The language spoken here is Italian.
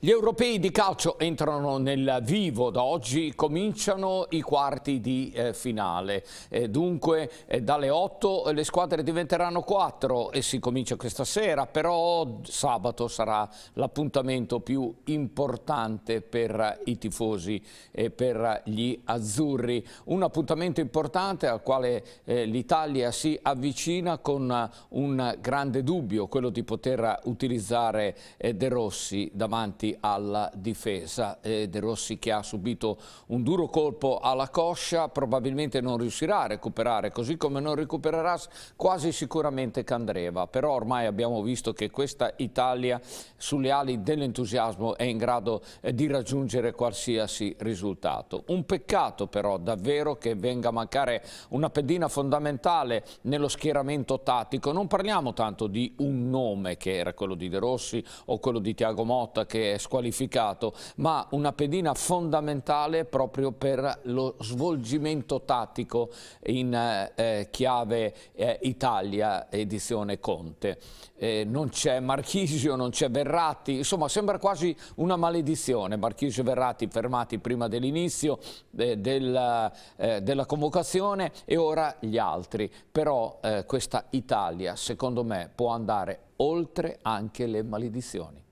Gli europei di calcio entrano nel vivo, da oggi cominciano i quarti di eh, finale, eh, dunque eh, dalle 8 le squadre diventeranno 4 e si comincia questa sera, però sabato sarà l'appuntamento più importante per i tifosi e per gli azzurri, un appuntamento importante al quale eh, l'Italia si avvicina con un grande dubbio, quello di poter utilizzare eh, De Rossi davanti davanti alla difesa. Eh, De Rossi che ha subito un duro colpo alla coscia probabilmente non riuscirà a recuperare, così come non recupererà quasi sicuramente Candreva, però ormai abbiamo visto che questa Italia sulle ali dell'entusiasmo è in grado eh, di raggiungere qualsiasi risultato. Un peccato però davvero che venga a mancare una pedina fondamentale nello schieramento tattico, non parliamo tanto di un nome che era quello di De Rossi o quello di Tiago Motta che squalificato, ma una pedina fondamentale proprio per lo svolgimento tattico in eh, chiave eh, Italia edizione Conte. Eh, non c'è Marchisio, non c'è Verratti, insomma sembra quasi una maledizione, Marchisio e Verratti fermati prima dell'inizio eh, della, eh, della, convocazione e ora gli altri, però eh, questa Italia secondo me può andare oltre anche le maledizioni.